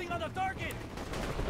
Focusing on the target!